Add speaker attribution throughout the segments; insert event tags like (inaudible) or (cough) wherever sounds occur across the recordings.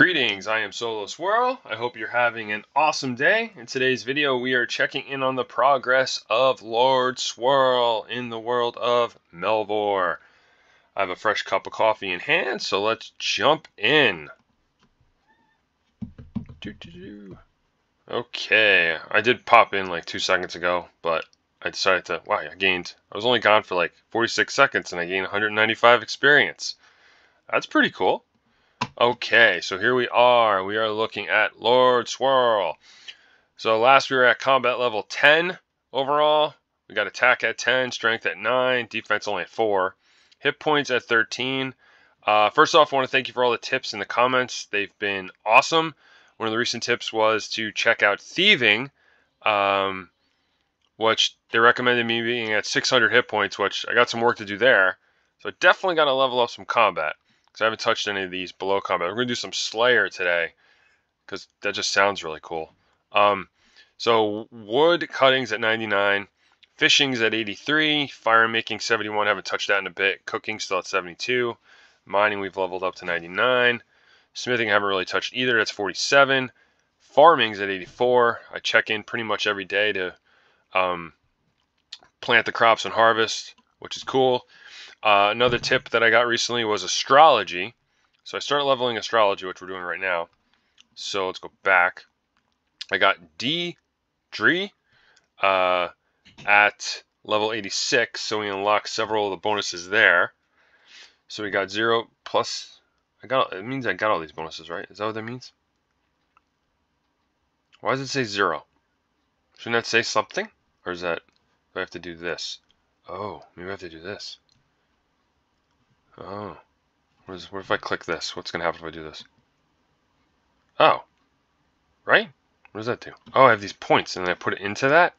Speaker 1: Greetings, I am SoloSwirll. I hope you're having an awesome day. In today's video, we are checking in on the progress of Lord Swirl in the world of Melvor. I have a fresh cup of coffee in hand, so let's jump in. Okay, I did pop in like two seconds ago, but I decided to, wow, I gained, I was only gone for like 46 seconds and I gained 195 experience. That's pretty cool. Okay, so here we are. We are looking at Lord Swirl. So last we were at combat level 10 overall. We got attack at 10, strength at 9, defense only at 4, hit points at 13. Uh, first off, I want to thank you for all the tips in the comments. They've been awesome. One of the recent tips was to check out Thieving, um, which they recommended me being at 600 hit points, which I got some work to do there. So definitely got to level up some combat because I haven't touched any of these below combat. We're to do some Slayer today because that just sounds really cool. Um, so wood cuttings at 99, fishing's at 83, fire making 71, haven't touched that in a bit, cooking still at 72, mining we've leveled up to 99, smithing I haven't really touched either, that's 47, farming's at 84, I check in pretty much every day to um, plant the crops and harvest, which is cool. Uh, another tip that I got recently was astrology. So I started leveling astrology, which we're doing right now. So let's go back. I got D Dree uh, at level 86, so we unlock several of the bonuses there. So we got zero plus. I got. It means I got all these bonuses, right? Is that what that means? Why does it say zero? Shouldn't that say something? Or is that? Do I have to do this? Oh, maybe I have to do this. Oh. What, is, what if I click this? What's going to happen if I do this? Oh. Right? What does that do? Oh, I have these points, and then I put it into that?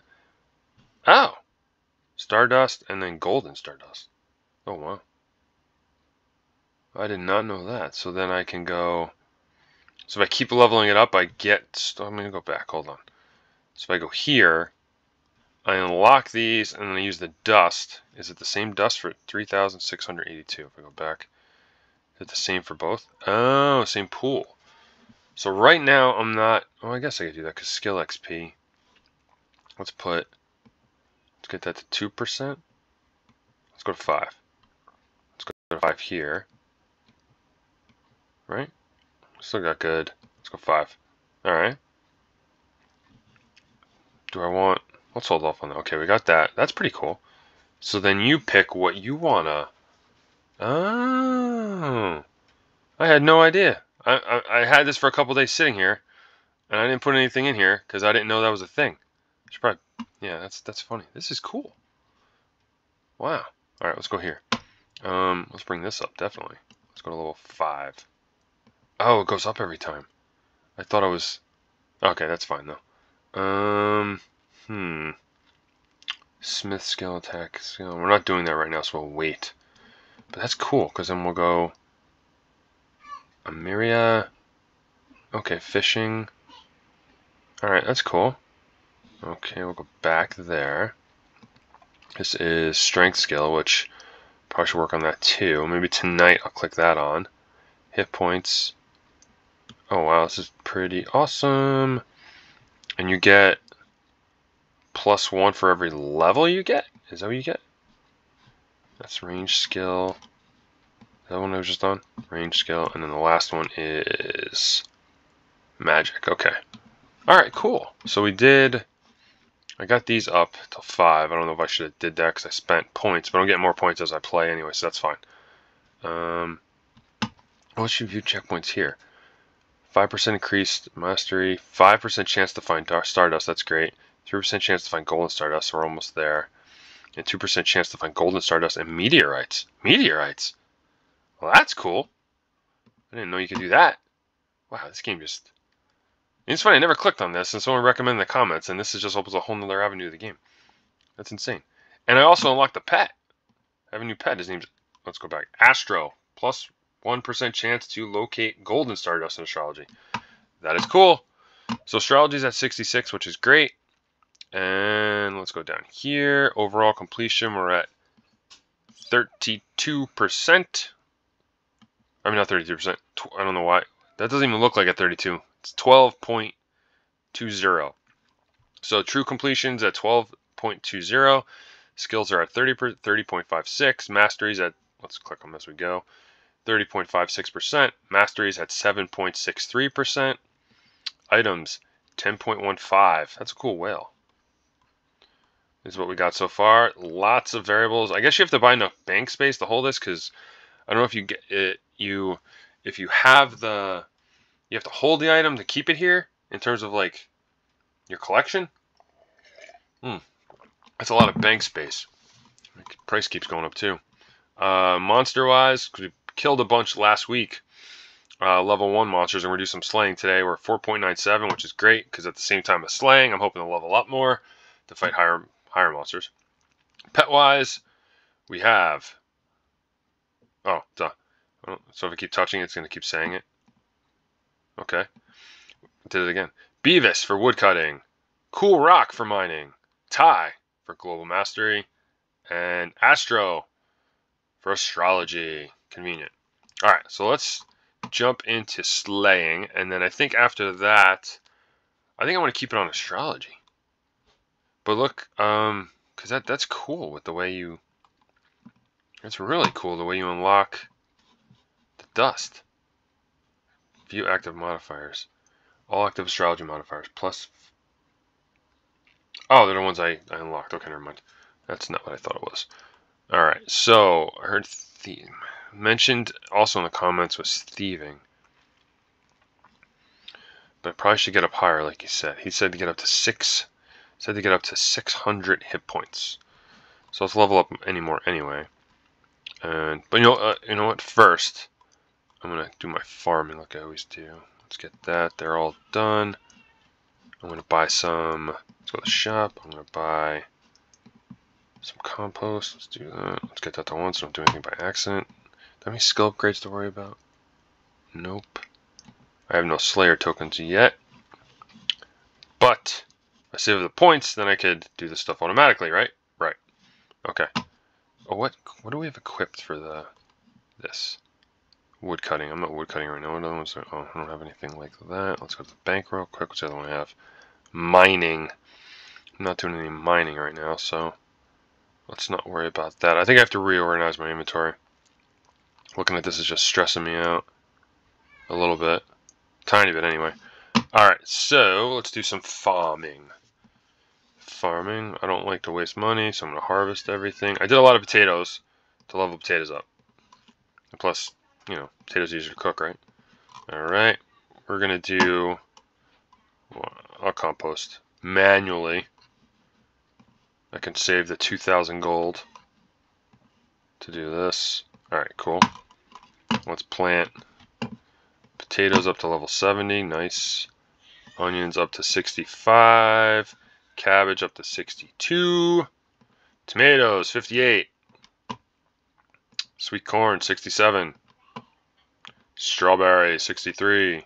Speaker 1: Oh. Stardust, and then golden stardust. Oh, wow. I did not know that. So then I can go... So if I keep leveling it up, I get... I'm going to go back. Hold on. So if I go here, I unlock these and then I use the dust. Is it the same dust for 3,682? If I go back, is it the same for both? Oh, same pool. So right now I'm not, oh I guess I could do that because skill XP. Let's put, let's get that to 2%. Let's go to 5. Let's go to 5 here. Right? Still got good. Let's go 5. Alright. Do I want Let's hold off on that. Okay, we got that. That's pretty cool. So then you pick what you wanna. Oh, I had no idea. I, I, I had this for a couple days sitting here, and I didn't put anything in here because I didn't know that was a thing. Probably, yeah, that's that's funny. This is cool. Wow. All right, let's go here. Um, let's bring this up definitely. Let's go to level five. Oh, it goes up every time. I thought I was. Okay, that's fine though. Um. Hmm. Smith skill attack skill. We're not doing that right now, so we'll wait. But that's cool, because then we'll go Ameria. Okay, fishing. Alright, that's cool. Okay, we'll go back there. This is strength skill, which probably should work on that too. Maybe tonight I'll click that on. Hit points. Oh wow, this is pretty awesome. And you get plus one for every level you get? Is that what you get? That's range skill. That one I was just on? Range skill. And then the last one is magic. Okay. Alright, cool. So we did... I got these up to 5. I don't know if I should have did that because I spent points. But I'm getting more points as I play anyway, so that's fine. Um, let's review checkpoints here. 5% increased mastery. 5% chance to find Stardust. That's great. 3% chance to find golden stardust, so we're almost there. And 2% chance to find golden stardust and meteorites. Meteorites? Well, that's cool. I didn't know you could do that. Wow, this game just... it's funny, I never clicked on this, and someone recommended the comments, and this is just opens a whole nother avenue of the game. That's insane. And I also unlocked a pet. I have a new pet. His name's... Let's go back. Astro. Plus 1 chance to locate golden stardust in astrology. That is cool. So astrology is at 66, which is great. And let's go down here. Overall completion, we're at 32%. I mean, not 32%. I don't know why. That doesn't even look like a 32. It's 12.20. So true completions at 12.20. Skills are at 30 30.56. Masteries at let's click on this we go. 30.56%. Masteries at 7.63%. Items 10.15. That's a cool whale. Is what we got so far. Lots of variables. I guess you have to buy enough bank space to hold this because I don't know if you get it. You if you have the you have to hold the item to keep it here in terms of like your collection. Hmm. That's a lot of bank space. Price keeps going up too. Uh, monster wise, we killed a bunch last week. Uh, level 1 monsters, and we're doing some slaying today. We're 4.97, which is great, because at the same time as slaying, I'm hoping to level up more to fight higher higher monsters. Pet-wise, we have... Oh, duh. So if I keep touching it, it's going to keep saying it. Okay. Did it again. Beavis for woodcutting. Cool Rock for mining. Ty for global mastery. And Astro for astrology. Convenient. All right, so let's jump into slaying, and then I think after that, I think I want to keep it on astrology. But look, um, because that that's cool with the way you. It's really cool the way you unlock the dust. View active modifiers. All active astrology modifiers plus. Oh, they're the ones I, I unlocked. Okay, never mind. That's not what I thought it was. All right, so I heard theme mentioned also in the comments was thieving. But I probably should get up higher, like he said. He said to get up to six. Said to get up to 600 hit points. So let's level up anymore anyway. And but you know, uh, you know what? First, I'm gonna do my farming like I always do. Let's get that. They're all done. I'm gonna buy some. Let's go to the shop. I'm gonna buy some compost. Let's do that. Let's get that to once. Don't do anything by accident. Do I have any skill upgrades to worry about? Nope. I have no Slayer tokens yet. But I save the points, then I could do this stuff automatically, right? Right. Okay. Oh, what what do we have equipped for the this? Wood cutting. I'm not wood cutting right now. What ones are, oh, I don't have anything like that. Let's go to the bank real quick. What's the other one I have? Mining. I'm not doing any mining right now, so let's not worry about that. I think I have to reorganize my inventory. Looking at this is just stressing me out a little bit. Tiny bit anyway. Alright, so let's do some farming. Farming. I don't like to waste money, so I'm going to harvest everything. I did a lot of potatoes to level potatoes up. Plus, you know, potatoes easier to cook, right? Alright, we're going to do... Well, I'll compost manually. I can save the 2,000 gold to do this. Alright, cool. Let's plant potatoes up to level 70. Nice. Onions up to 65. Cabbage up to 62. Tomatoes, 58. Sweet corn, 67. Strawberry, 63.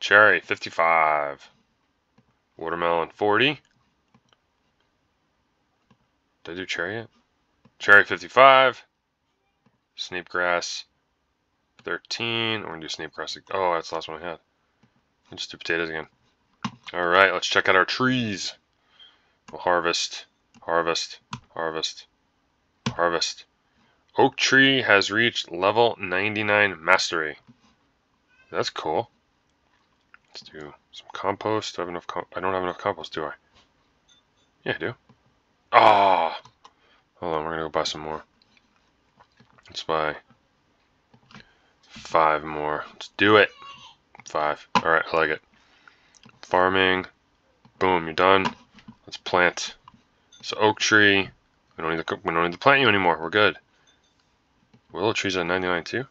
Speaker 1: Cherry, 55. Watermelon, 40. Did I do cherry yet? Cherry 55. Snape grass 13. We're going to do snape grass. Oh, that's the last one I had. Let's just do potatoes again. Alright, let's check out our trees. We'll harvest, harvest, harvest, harvest. Oak tree has reached level 99 mastery. That's cool. Let's do some compost. Do I have enough? I don't have enough compost, do I? Yeah, I do. Ah! Oh, hold on, we're gonna go buy some more. Let's buy five more. Let's do it. Five. Alright, I like it. Farming. Boom, you're done. Let's plant. So oak tree. We don't need to we don't need to plant you anymore. We're good. Willow trees at 99 too.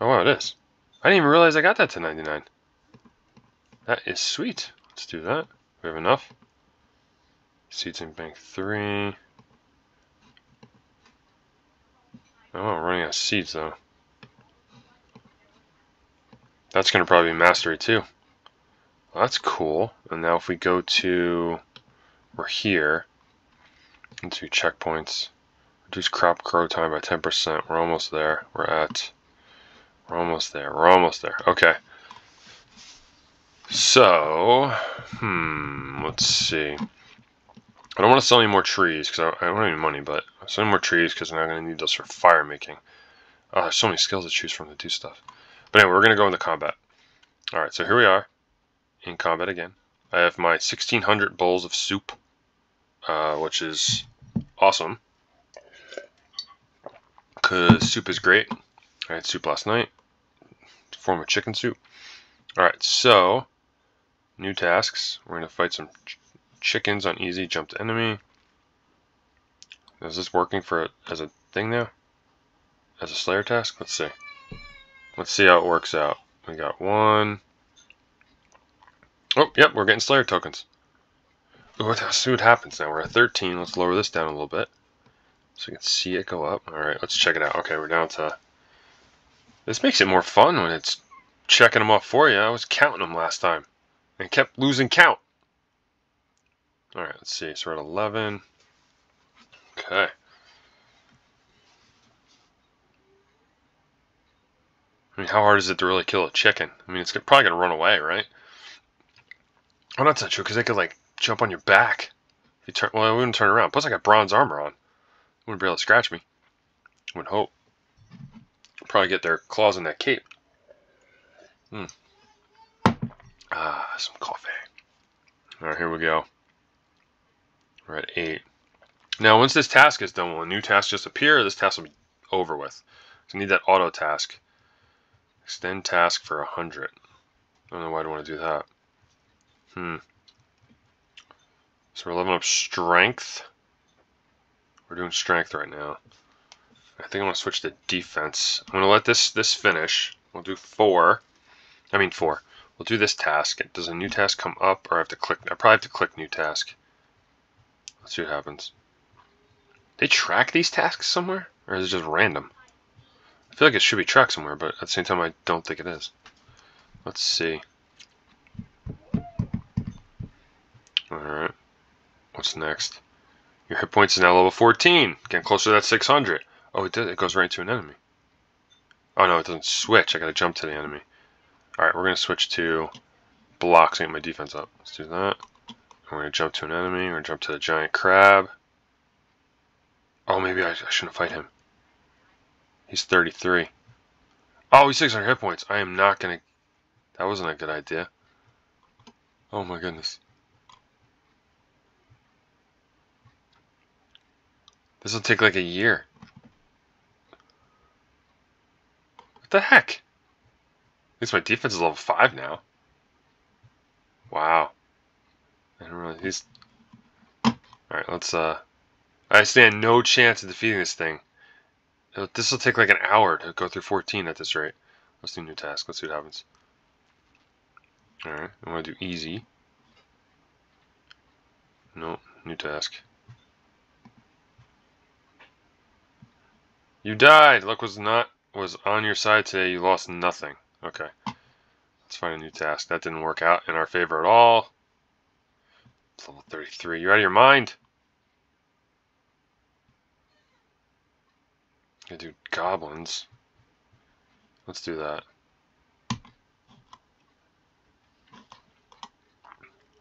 Speaker 1: Oh wow, it is. I didn't even realize I got that to 99. That is sweet. Let's do that. We have enough. Seeds in bank three. Oh, I'm running out of seeds though. That's going to probably be mastery too. Well, that's cool. And now if we go to, we're here, into checkpoints, reduce crop grow time by 10%. We're almost there. We're at we're almost there. We're almost there. Okay. So, hmm, let's see. I don't want to sell any more trees because I, I, don't have any money, but I'm selling more trees because I'm not going to need those for fire making. Oh, there's so many skills to choose from to do stuff. But anyway, we're going to go into combat. Alright, so here we are in combat again. I have my 1600 bowls of soup, uh, which is awesome. Because soup is great. I had soup last night. Form of chicken soup. Alright, so New tasks. We're going to fight some ch chickens on easy. Jump to enemy. Is this working for as a thing now? As a Slayer task? Let's see. Let's see how it works out. We got one. Oh, yep, we're getting Slayer tokens. Let's see what happens now. We're at 13. Let's lower this down a little bit. So you can see it go up. Alright, let's check it out. Okay, we're down to... This makes it more fun when it's checking them off for you. I was counting them last time and kept losing count. All right, let's see. So we're at 11. Okay. I mean, how hard is it to really kill a chicken? I mean, it's probably going to run away, right? Oh, that's not true, because they could, like, jump on your back. If you turn, well, I wouldn't turn around. Plus, I got bronze armor on. Wouldn't be able to scratch me. I would hope. Probably get their claws in that cape. Hmm. Ah, some coffee. Alright, here we go. We're at 8. Now, once this task is done, will a new task just appear, this task will be over with? So I need that auto task. Extend task for 100. I don't know why I'd want to do that. Hmm. So we're leveling up strength. We're doing strength right now. I think I'm going to switch to defense. I'm going to let this this finish. We'll do 4. I mean 4. We'll do this task. Does a new task come up or I have to click? I probably have to click new task. Let's see what happens. They track these tasks somewhere? Or is it just random? I feel like it should be tracked somewhere, but at the same time I don't think it is. Let's see. Alright. What's next? Your hit points is now level 14. Getting closer to that 600. Oh, it, does, it goes right into an enemy. Oh no, it doesn't switch. I gotta jump to the enemy. Alright, we're to switch to blocks and get my defense up. Let's do that. We're to jump to an enemy. We're to jump to the giant crab. Oh, maybe I, I shouldn't fight him. He's 33. Oh, he's 600 hit points. I am not going to... That wasn't a good idea. Oh my goodness. This will take like a year. What the heck? At least my defense is level 5 now. Wow. I don't really... He's... Alright, let's, uh... I stand no chance of defeating this thing. Uh, this will take like an hour to go through 14 at this rate. Let's do new task. Let's see what happens. Alright, I want to do easy. No, new task. You died! Luck was not was on your side today. You lost nothing. Okay. Let's find a new task. That didn't work out in our favor at all. It's level 33. You're out of your mind. I do goblins. Let's do that.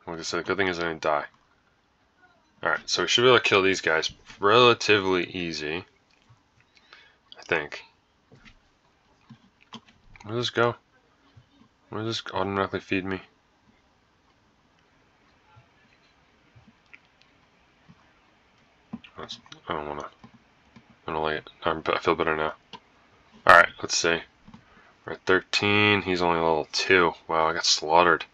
Speaker 1: Like I said, the good thing is I didn't die. Alright, so we should be able to kill these guys relatively easy. I think. Where does this go? Where does this automatically feed me? I don't wanna. I don't like it. I feel better now. Alright, let's see. We're at 13. He's only level 2. Wow, I got slaughtered.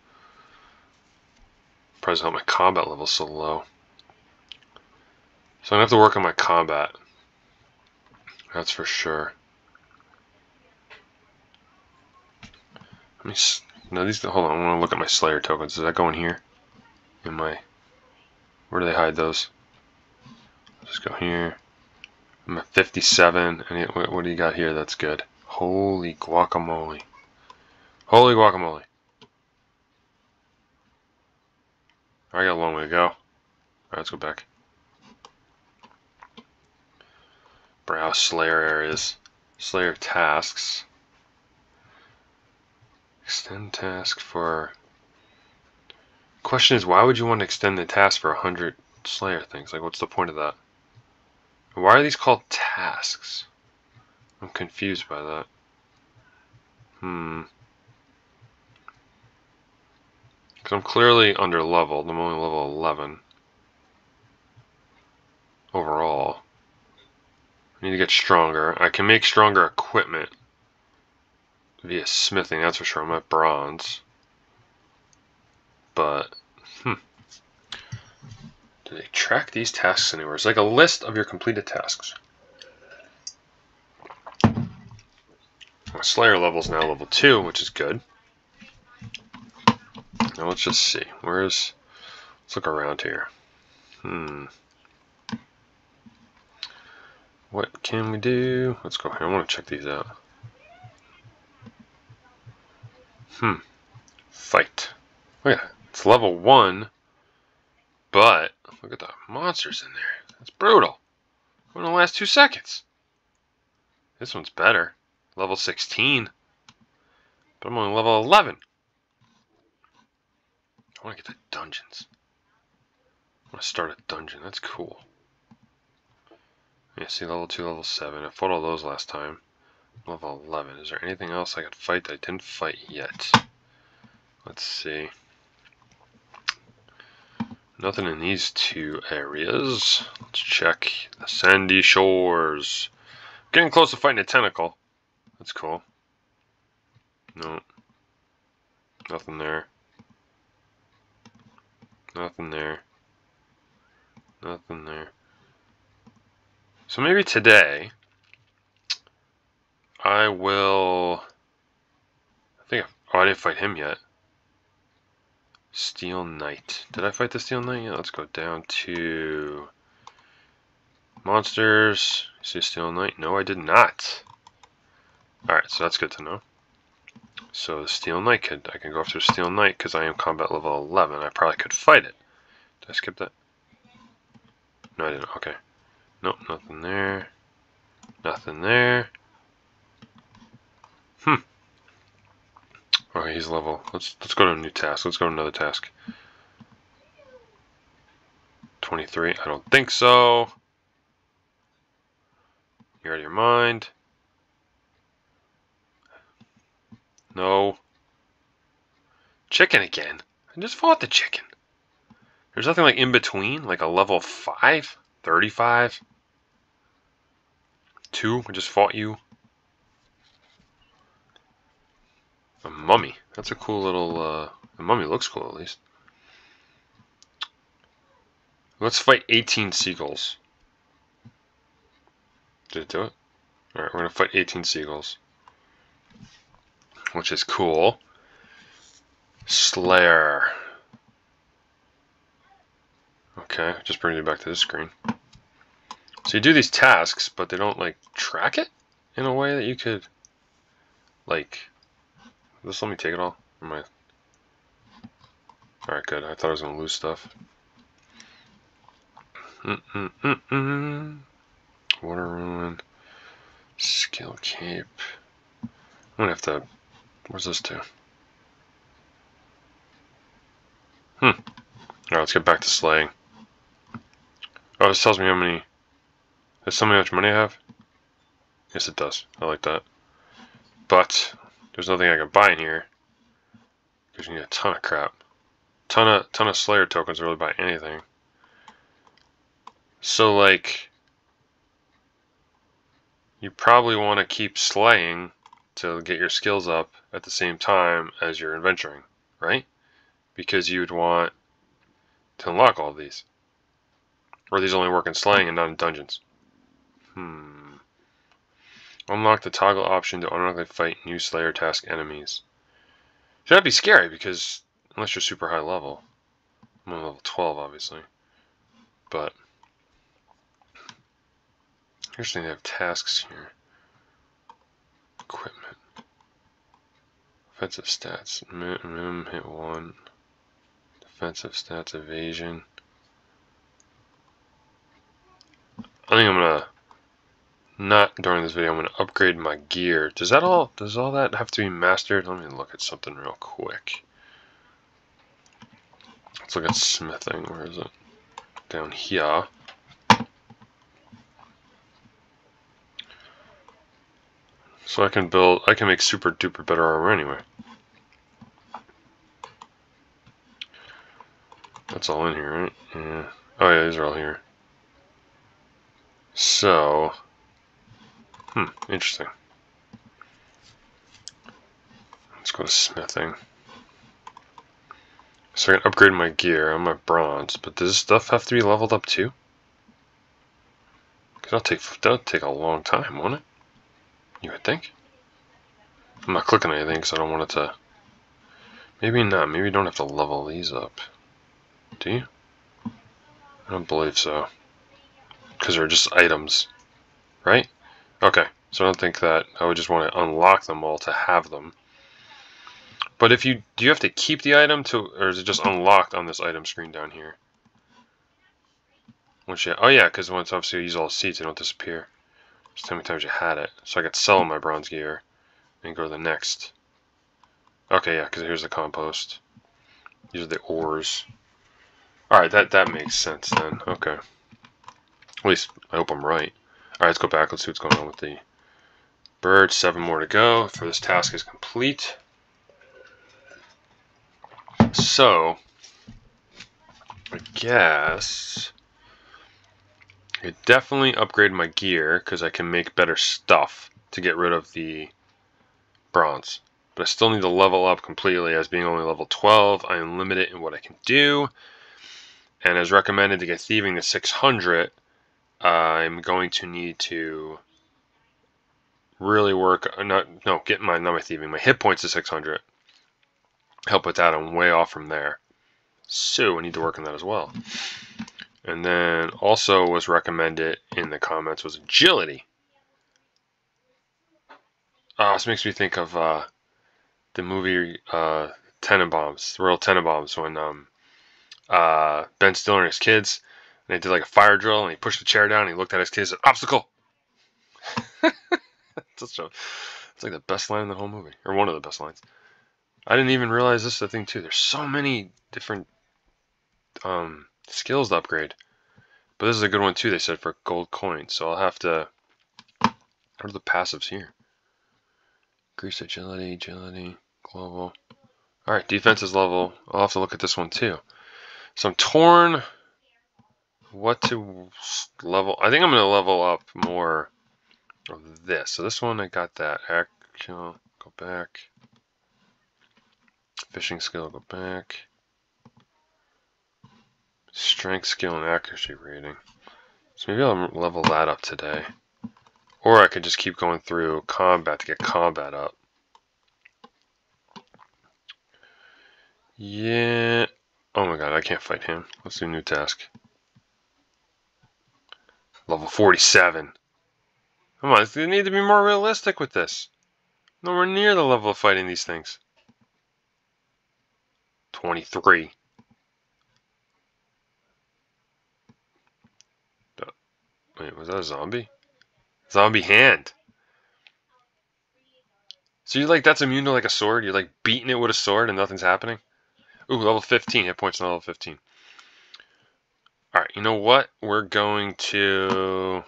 Speaker 1: Probably how my combat level's so low. So I'm gonna have to work on my combat. That's for sure. Let me. No, these. Hold on. I want to look at my Slayer tokens. Does that go in here? In my. Where do they hide those? Just go here. I'm at 57. And what, do you got here? That's good. Holy guacamole. Holy guacamole. I got a long way to go. Alright, let's go back. Browse Slayer areas. Slayer tasks. Extend task for... Question is, why would you want to extend the task for 100 Slayer things? Like, what's the point of that? Why are these called tasks? I'm confused by that. Hmm. Because I'm clearly under leveled. I'm only level 11. Overall. I need to get stronger. I can make stronger equipment via smithing, that's for sure. I'm at bronze. But. Do they track these tasks anywhere? It's like a list of your completed tasks. My Slayer level is now level 2, which is good. Now let's just see. Where's... Let's look around here. Hmm. What can we do? Let's go here. I want to check these out. Hmm. Fight. Oh yeah, it's level 1, but look at the monsters in there. That's brutal. In the last two seconds. This one's better. Level 16. But I'm only level 11. I want to get the dungeons. I want to start a dungeon. That's cool. Yeah, see, level 2, level 7. I fought all those last time. Level 11. Is there anything else I could fight that I didn't fight yet? Let's see. Nothing in these two areas. Let's check the sandy shores. Getting close to fighting a tentacle. That's cool. No. Nothing there. Nothing there. Nothing there. So maybe today I will. I think. I, oh, I didn't fight him yet. Steel Knight. Did I fight the Steel Knight yet? Let's go down to monsters. See Steel Knight? No, I did not. Alright, so that's good to know. So the Steel Knight could I can go after Steel Knight because I am combat level 11. I probably could fight it. Did I skip that? No, I didn't. Okay. Nope, nothing there. Nothing there. Hmm. Okay, he's level. Let's let's go to a new task. Let's go to another task. 23. I don't think so. You're out of your mind. No. Chicken again. I just fought the chicken. There's nothing like in between, like a level 5, 35. 2, I just fought you. A mummy. That's a cool little, uh, mummy looks cool at least. Let's fight 18 seagulls. Did it do it? Alright, we're gonna fight 18 seagulls. Which is cool. Slayer. Okay, just bring you back to this screen. So you do these tasks, but they don't like track it in a way that you could like just let me take it all? Am I... Alright, good. I thought I was going to lose stuff. Mm -mm -mm. Water Rune. Skill Cape. I'm going to have to... Where's this to? Hmm. Alright, let's get back to slaying. Oh, this tells me how many... Does tell me how much money I have? Yes, it does. I like that. But, there's nothing I can buy in here. Because you need a ton of crap. Ton of ton of Slayer tokens to really buy anything. So like you probably want to keep slaying to get your skills up at the same time as you're adventuring, right? Because you would want to unlock all these. Or these only work in slaying and not in dungeons. Hmm. Unlock the toggle option to automatically fight new Slayer task enemies. Should not be scary because unless you're super high level. I'm on level 12 obviously. But interesting they have tasks here. Equipment. Offensive stats. Minimum hit 1. Defensive stats evasion. I think I'm gonna not during this video. I'm going to upgrade my gear. Does that all, does all that have to be mastered? Let me look at something real quick. Let's look at smithing. Where is it? Down here. So I can build, I can make super duper better armor anyway. That's all in here, right? Yeah. Oh yeah, these are all here. So, hmm, interesting. Let's go to smithing. So I can upgrade my gear. I'm at bronze, but does this stuff have to be leveled up too? Cause that'll take that'll take a long time, won't it? You would think. I'm not clicking anything because I don't want it to. Maybe not. Maybe you don't have to level these up. Do you? I don't believe so. Because they're just items. Right? Okay. So I don't think that I would just want to unlock them all to have them. But if you do you have to keep the item to or is it just mm-hmm. unlocked on this item screen down here? Once you oh yeah, because once obviously you use all the seats, they don't disappear. Just how many times you had it. So I could sell my bronze gear and go to the next. Okay, yeah, because here's the compost. These are the ores. Alright, that, that makes sense then. Okay. At least, I hope I'm right. Alright, let's go back. Let's see what's going on with the bird. Seven more to go for this task is complete. So, I guess I definitely upgrade my gear because I can make better stuff to get rid of the bronze. But I still need to level up completely as being only level 12. I am limited in what I can do. And as recommended to get thieving to 600, I'm going to need to really work, uh, not, no, get my, not my thieving, my hit points to 600. Help with that, I'm way off from there. So I need to work on that as well. And then also was recommended in the comments was agility. Uh, this makes me think of uh, the movie uh, Tenenbaums, the Royal Tenenbaums, when um, uh, Ben Stiller and his kids, and they did like a fire drill, and he pushed the chair down, and he looked at his kids, and said, obstacle. (laughs) That's it's like the best line in the whole movie, or one of the best lines. I didn't even realize this is a thing too. There's so many different um, skills to upgrade. But this is a good one too, they said, for gold coins. So I'll have to... What are the passives here? Grease agility, agility, global. Alright, defense is level. I'll have to look at this one too. So I'm torn what to level. I think I'm going to level up more of this. So this one, I got that. Go back. Fishing skill, go back. Strength, skill, and accuracy rating. So maybe I'll level that up today. Or I could just keep going through combat to get combat up. Yeah. Oh my god, I can't fight him. Let's do new task. Level 47. Come on, they need to be more realistic with this. Nowhere near the level of fighting these things. 23. Wait, was that a zombie? Zombie hand. So you're like, that's immune to like a sword? You're like beating it with a sword and nothing's happening? Ooh, level 15. Hit points on level 15. Alright, you know what? We're going to...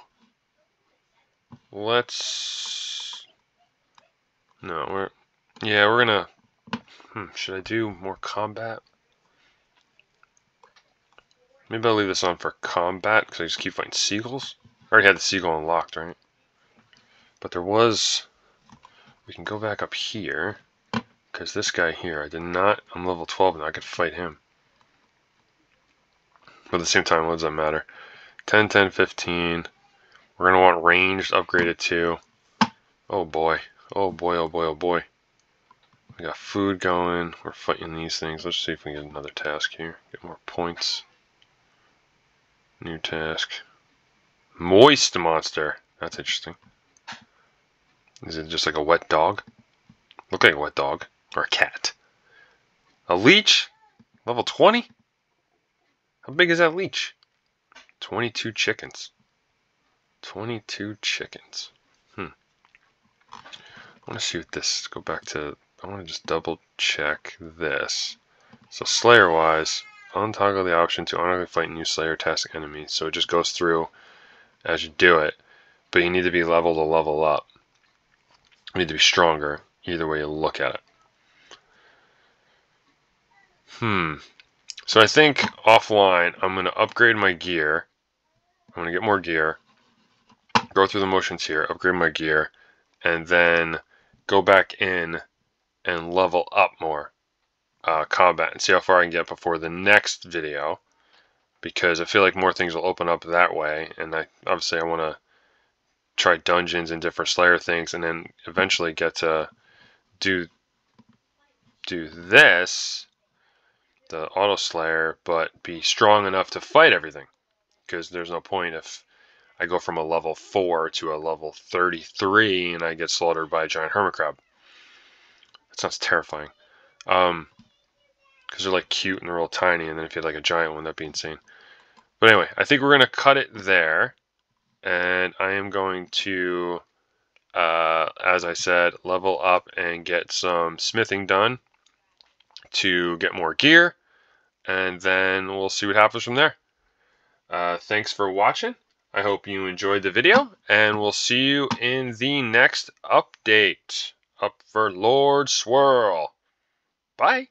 Speaker 1: Let's... No, we're... Yeah, we're gonna... Hmm, should I do more combat? Maybe I'll leave this on for combat, because I just keep fighting seagulls. I already had the seagull unlocked, right? But there was... We can go back up here, because this guy here, I did not... I'm level 12 and I could fight him. But at the same time, what does that matter? 10, 10, 15. We're going to want ranged upgraded too. Oh boy. Oh boy, oh boy, oh boy. We got food going. We're fighting these things. Let's see if we can get another task here. Get more points. New task. Moist monster. That's interesting. Is it just like a wet dog? Look like a wet dog. Or a cat. A leech? Level 20? How big is that leech? 22 chickens. 22 chickens. Hmm. I want to see what this, go back to, I want to just double check this. So Slayer wise, untoggle the option to automatically fight new Slayer task enemies. So it just goes through as you do it, but you need to be level to level up. You need to be stronger, either way you look at it. Hmm. So I think offline, I'm going to upgrade my gear. I'm going to get more gear. Go through the motions here, upgrade my gear, and then go back in and level up more uh, combat and see how far I can get before the next video because I feel like more things will open up that way and I obviously I want to try dungeons and different Slayer things and then eventually get to do do this the auto slayer but be strong enough to fight everything. Because there's no point if I go from a level 4 to a level 33 and I get slaughtered by a giant hermit crab. That sounds terrifying. Um because they're like cute and they're real tiny and then if you had like a giant one that'd be insane. But anyway I think we're gonna cut it there and I am going to, uh, as I said, level up and get some smithing done to get more gear, and then we'll see what happens from there. Uh, thanks for watching. I hope you enjoyed the video, and we'll see you in the next update. Up for Lord Swirl. Bye.